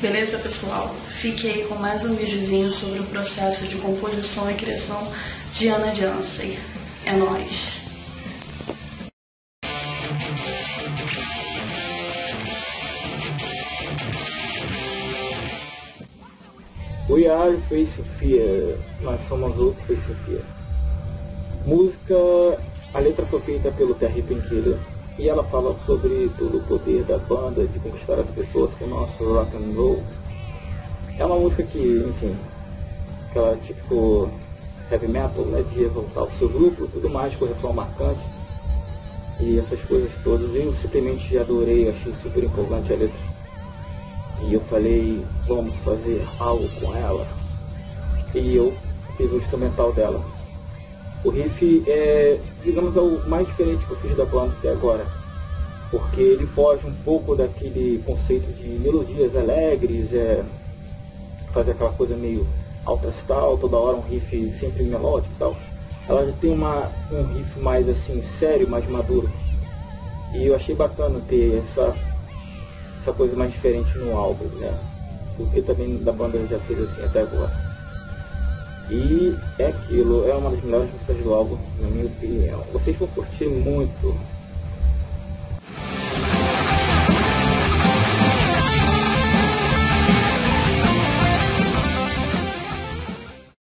Beleza, pessoal? Fique aí com mais um videozinho sobre o processo de composição e criação de Ana Jansen. É nóis! We are Face Fear. Nós somos o Face Fear. Música, a letra foi feita pelo Terry Penqueira e ela fala sobre todo o poder da banda de conquistar as pessoas com o nosso rock and roll. É uma música que, enfim, aquela tipo heavy metal, né, de exaltar o seu grupo, tudo mais, correção marcante e essas coisas todas. Eu simplesmente adorei, achei super empolgante a letra. E eu falei, vamos fazer algo com ela. E eu fiz o instrumental dela. O riff é, digamos, é o mais diferente que eu fiz da banda até agora. Porque ele foge um pouco daquele conceito de melodias alegres, é, fazer aquela coisa meio alta astral, toda hora um riff sempre melódico e tal. Ela já tem uma, um riff mais assim, sério, mais maduro. E eu achei bacana ter essa, essa coisa mais diferente no álbum, né? Porque também da banda já fez assim até agora. E é aquilo, é uma das melhores músicas do álbum, na minha opinião. Vocês vão curtir muito